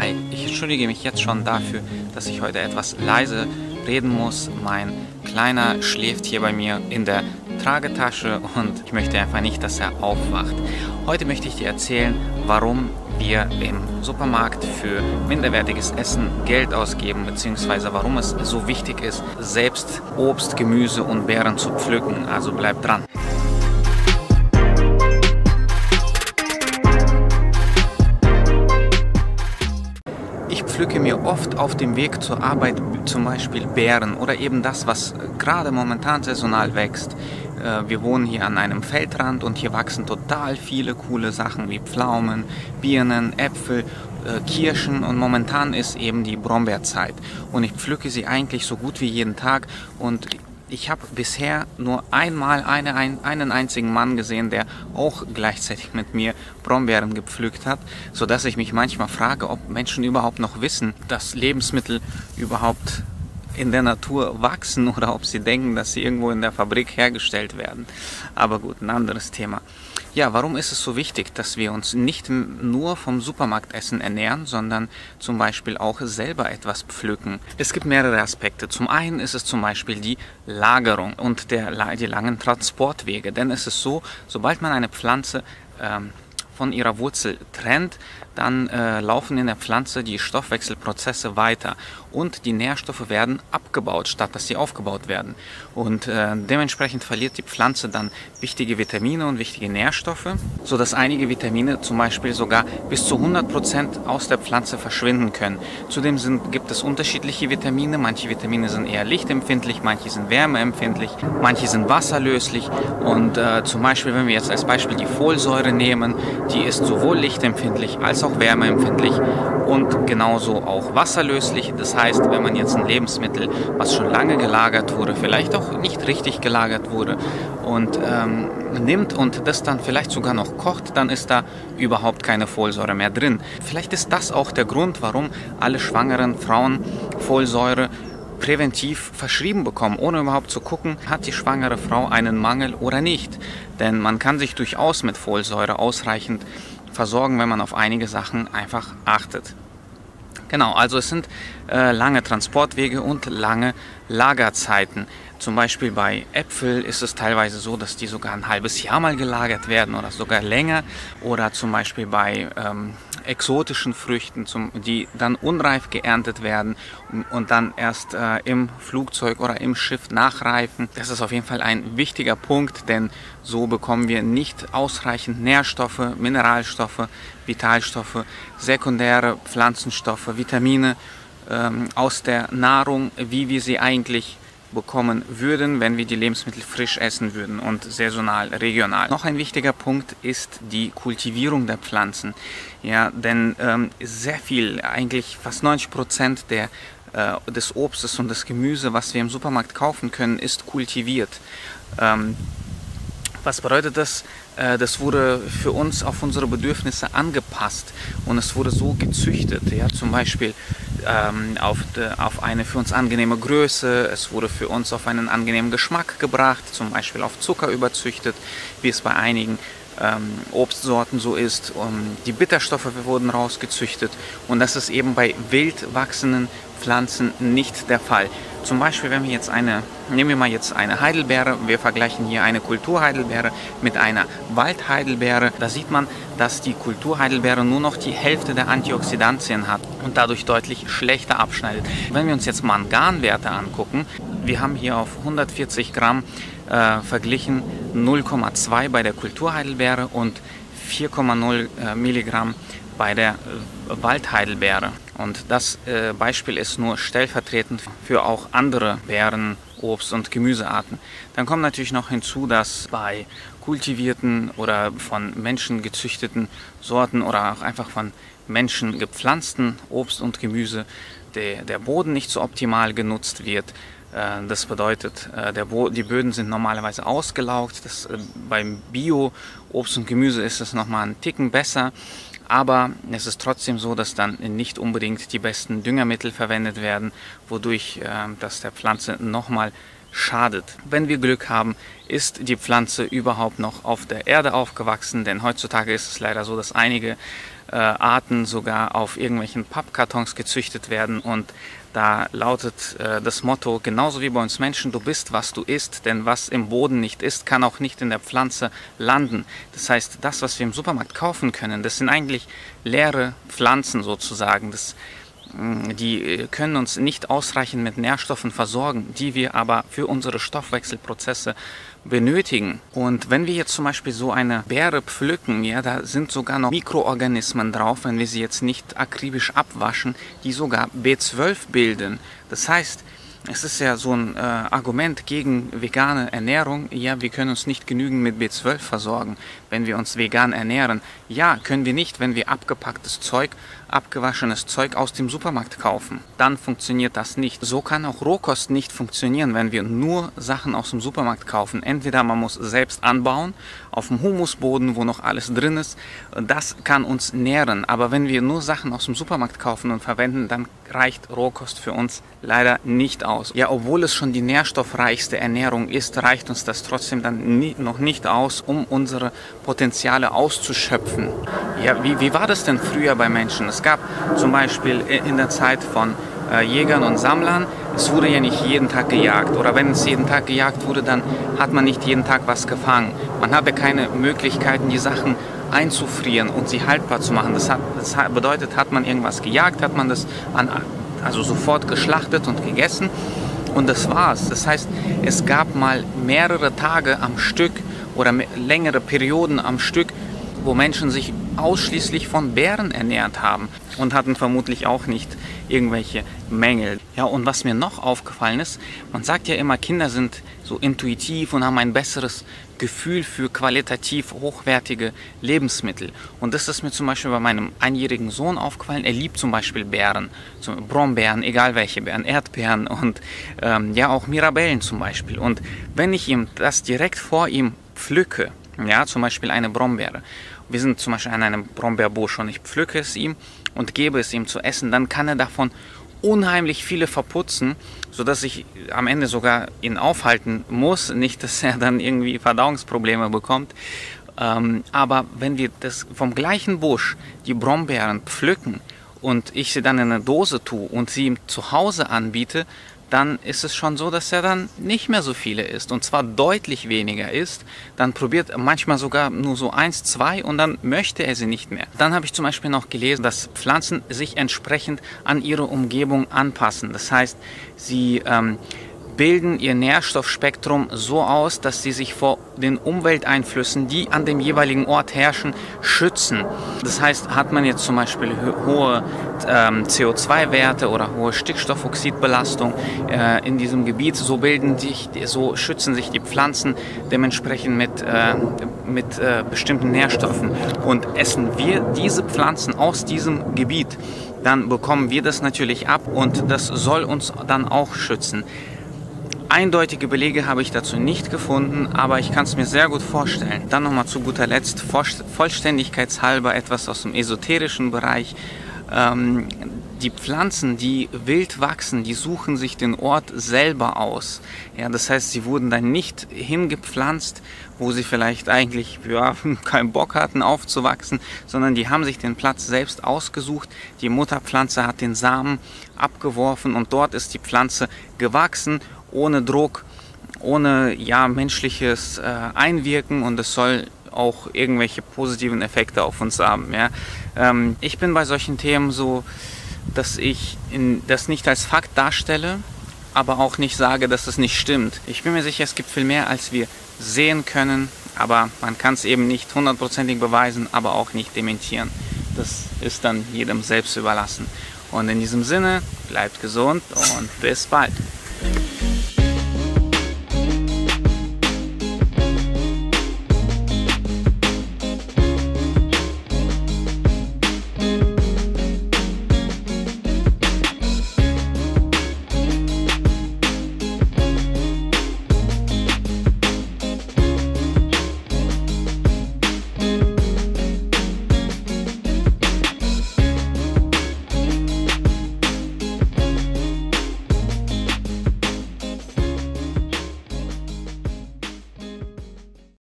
Hi, ich entschuldige mich jetzt schon dafür, dass ich heute etwas leise reden muss. Mein Kleiner schläft hier bei mir in der Tragetasche und ich möchte einfach nicht, dass er aufwacht. Heute möchte ich dir erzählen, warum wir im Supermarkt für minderwertiges Essen Geld ausgeben, beziehungsweise warum es so wichtig ist, selbst Obst, Gemüse und Beeren zu pflücken. Also bleib dran. Pflücke mir oft auf dem Weg zur Arbeit zum Beispiel Beeren oder eben das, was gerade momentan saisonal wächst. Äh, wir wohnen hier an einem Feldrand und hier wachsen total viele coole Sachen wie Pflaumen, Birnen, Äpfel, äh, Kirschen und momentan ist eben die Brombeerzeit und ich pflücke sie eigentlich so gut wie jeden Tag und ich habe bisher nur einmal eine, ein, einen einzigen Mann gesehen, der auch gleichzeitig mit mir Brombeeren gepflückt hat, so dass ich mich manchmal frage, ob Menschen überhaupt noch wissen, dass Lebensmittel überhaupt in der Natur wachsen oder ob sie denken, dass sie irgendwo in der Fabrik hergestellt werden. Aber gut, ein anderes Thema. Ja, warum ist es so wichtig, dass wir uns nicht nur vom Supermarktessen ernähren, sondern zum Beispiel auch selber etwas pflücken? Es gibt mehrere Aspekte. Zum einen ist es zum Beispiel die Lagerung und der, die langen Transportwege. Denn es ist so, sobald man eine Pflanze ähm, von ihrer Wurzel trennt, dann äh, laufen in der Pflanze die Stoffwechselprozesse weiter und die Nährstoffe werden abgebaut, statt dass sie aufgebaut werden. Und äh, dementsprechend verliert die Pflanze dann wichtige Vitamine und wichtige Nährstoffe, sodass einige Vitamine zum Beispiel sogar bis zu 100 Prozent aus der Pflanze verschwinden können. Zudem sind, gibt es unterschiedliche Vitamine. Manche Vitamine sind eher lichtempfindlich, manche sind wärmeempfindlich, manche sind wasserlöslich. Und äh, zum Beispiel, wenn wir jetzt als Beispiel die Folsäure nehmen, die ist sowohl lichtempfindlich als auch wärmeempfindlich und genauso auch wasserlöslich. Das heißt, wenn man jetzt ein Lebensmittel, was schon lange gelagert wurde, vielleicht auch nicht richtig gelagert wurde und ähm, nimmt und das dann vielleicht sogar noch kocht, dann ist da überhaupt keine Folsäure mehr drin. Vielleicht ist das auch der Grund, warum alle schwangeren Frauen Folsäure präventiv verschrieben bekommen, ohne überhaupt zu gucken, hat die schwangere Frau einen Mangel oder nicht. Denn man kann sich durchaus mit Folsäure ausreichend versorgen, wenn man auf einige Sachen einfach achtet. Genau, also es sind äh, lange Transportwege und lange Lagerzeiten. Zum Beispiel bei Äpfel ist es teilweise so, dass die sogar ein halbes Jahr mal gelagert werden oder sogar länger. Oder zum Beispiel bei ähm, exotischen Früchten, zum, die dann unreif geerntet werden und dann erst äh, im Flugzeug oder im Schiff nachreifen. Das ist auf jeden Fall ein wichtiger Punkt, denn so bekommen wir nicht ausreichend Nährstoffe, Mineralstoffe, Vitalstoffe, sekundäre Pflanzenstoffe, Vitamine ähm, aus der Nahrung, wie wir sie eigentlich bekommen würden, wenn wir die Lebensmittel frisch essen würden und saisonal, regional. Noch ein wichtiger Punkt ist die Kultivierung der Pflanzen. Ja, denn ähm, sehr viel, eigentlich fast 90 Prozent der äh, des Obstes und des Gemüse, was wir im Supermarkt kaufen können, ist kultiviert. Ähm, was bedeutet das? Äh, das wurde für uns auf unsere Bedürfnisse angepasst und es wurde so gezüchtet. Ja? Zum Beispiel ähm, auf, de, auf eine für uns angenehme Größe, es wurde für uns auf einen angenehmen Geschmack gebracht, zum Beispiel auf Zucker überzüchtet, wie es bei einigen ähm, Obstsorten so ist. Um, die Bitterstoffe wurden rausgezüchtet und das ist eben bei wild wachsenden Pflanzen nicht der Fall. Zum Beispiel, wenn wir jetzt eine, nehmen wir mal jetzt eine Heidelbeere, wir vergleichen hier eine Kulturheidelbeere mit einer Waldheidelbeere, da sieht man, dass die Kulturheidelbeere nur noch die Hälfte der Antioxidantien hat und dadurch deutlich schlechter abschneidet. Wenn wir uns jetzt Manganwerte angucken, wir haben hier auf 140 Gramm äh, verglichen 0,2 bei der Kulturheidelbeere und 4,0 äh, Milligramm bei der Waldheidelbeere. Und das äh, Beispiel ist nur stellvertretend für auch andere Beeren, Obst- und Gemüsearten. Dann kommt natürlich noch hinzu, dass bei kultivierten oder von Menschen gezüchteten Sorten oder auch einfach von Menschen gepflanzten Obst und Gemüse der, der Boden nicht so optimal genutzt wird. Äh, das bedeutet, äh, die Böden sind normalerweise ausgelaugt. Das, beim Bio-Obst und Gemüse ist es nochmal einen Ticken besser. Aber es ist trotzdem so, dass dann nicht unbedingt die besten Düngermittel verwendet werden, wodurch äh, das der Pflanze nochmal schadet. Wenn wir Glück haben, ist die Pflanze überhaupt noch auf der Erde aufgewachsen, denn heutzutage ist es leider so, dass einige äh, Arten sogar auf irgendwelchen Pappkartons gezüchtet werden und da lautet äh, das Motto, genauso wie bei uns Menschen, du bist, was du isst, denn was im Boden nicht ist, kann auch nicht in der Pflanze landen. Das heißt, das, was wir im Supermarkt kaufen können, das sind eigentlich leere Pflanzen sozusagen. Das Mm, die äh, können uns nicht ausreichend mit Nährstoffen versorgen, die wir aber für unsere Stoffwechselprozesse benötigen. Und wenn wir jetzt zum Beispiel so eine Beere pflücken, ja, da sind sogar noch Mikroorganismen drauf, wenn wir sie jetzt nicht akribisch abwaschen, die sogar B12 bilden. Das heißt, es ist ja so ein äh, Argument gegen vegane Ernährung. Ja, wir können uns nicht genügend mit B12 versorgen, wenn wir uns vegan ernähren. Ja, können wir nicht, wenn wir abgepacktes Zeug, abgewaschenes Zeug aus dem Supermarkt kaufen. Dann funktioniert das nicht. So kann auch Rohkost nicht funktionieren, wenn wir nur Sachen aus dem Supermarkt kaufen. Entweder man muss selbst anbauen, auf dem Humusboden, wo noch alles drin ist. Das kann uns nähren. Aber wenn wir nur Sachen aus dem Supermarkt kaufen und verwenden, dann reicht Rohkost für uns leider nicht aus. Ja, obwohl es schon die nährstoffreichste Ernährung ist, reicht uns das trotzdem dann nie, noch nicht aus, um unsere Potenziale auszuschöpfen. Ja, wie, wie war das denn früher bei Menschen? Es gab zum Beispiel in der Zeit von äh, Jägern und Sammlern, es wurde ja nicht jeden Tag gejagt. Oder wenn es jeden Tag gejagt wurde, dann hat man nicht jeden Tag was gefangen. Man hatte keine Möglichkeiten, die Sachen einzufrieren und sie haltbar zu machen. Das, hat, das bedeutet, hat man irgendwas gejagt, hat man das an, also sofort geschlachtet und gegessen und das war's. Das heißt, es gab mal mehrere Tage am Stück oder längere Perioden am Stück, wo Menschen sich ausschließlich von Bären ernährt haben und hatten vermutlich auch nicht irgendwelche Mängel. Ja, und was mir noch aufgefallen ist, man sagt ja immer, Kinder sind so intuitiv und haben ein besseres Gefühl für qualitativ hochwertige Lebensmittel. Und das ist mir zum Beispiel bei meinem einjährigen Sohn aufgefallen. Er liebt zum Beispiel Beeren, zum Brombeeren, egal welche Beeren, Erdbeeren und ähm, ja auch Mirabellen zum Beispiel. Und wenn ich ihm das direkt vor ihm pflücke, ja, zum Beispiel eine Brombeere, wir sind zum Beispiel an einem Brombeerbusch und ich pflücke es ihm und gebe es ihm zu essen, dann kann er davon unheimlich viele verputzen, sodass ich am Ende sogar ihn aufhalten muss. Nicht, dass er dann irgendwie Verdauungsprobleme bekommt. Ähm, aber wenn wir das vom gleichen Busch die Brombeeren pflücken und ich sie dann in eine Dose tue und sie ihm zu Hause anbiete, dann ist es schon so, dass er dann nicht mehr so viele isst und zwar deutlich weniger isst. Dann probiert er manchmal sogar nur so eins, zwei und dann möchte er sie nicht mehr. Dann habe ich zum Beispiel noch gelesen, dass Pflanzen sich entsprechend an ihre Umgebung anpassen. Das heißt, sie ähm, bilden ihr Nährstoffspektrum so aus, dass sie sich vor den Umwelteinflüssen, die an dem jeweiligen Ort herrschen, schützen. Das heißt, hat man jetzt zum Beispiel hohe ähm, CO2-Werte oder hohe Stickstoffoxidbelastung äh, in diesem Gebiet, so bilden sich, so schützen sich die Pflanzen dementsprechend mit, äh, mit äh, bestimmten Nährstoffen. Und essen wir diese Pflanzen aus diesem Gebiet, dann bekommen wir das natürlich ab und das soll uns dann auch schützen. Eindeutige Belege habe ich dazu nicht gefunden, aber ich kann es mir sehr gut vorstellen. Dann nochmal zu guter Letzt, vollständigkeitshalber etwas aus dem esoterischen Bereich. Ähm, die Pflanzen, die wild wachsen, die suchen sich den Ort selber aus. Ja, das heißt, sie wurden dann nicht hingepflanzt, wo sie vielleicht eigentlich ja, keinen Bock hatten aufzuwachsen, sondern die haben sich den Platz selbst ausgesucht. Die Mutterpflanze hat den Samen abgeworfen und dort ist die Pflanze gewachsen ohne Druck, ohne ja, menschliches äh, Einwirken und es soll auch irgendwelche positiven Effekte auf uns haben. Ja? Ähm, ich bin bei solchen Themen so, dass ich in, das nicht als Fakt darstelle, aber auch nicht sage, dass es nicht stimmt. Ich bin mir sicher, es gibt viel mehr, als wir sehen können, aber man kann es eben nicht hundertprozentig beweisen, aber auch nicht dementieren. Das ist dann jedem selbst überlassen. Und in diesem Sinne, bleibt gesund und bis bald. Thank you.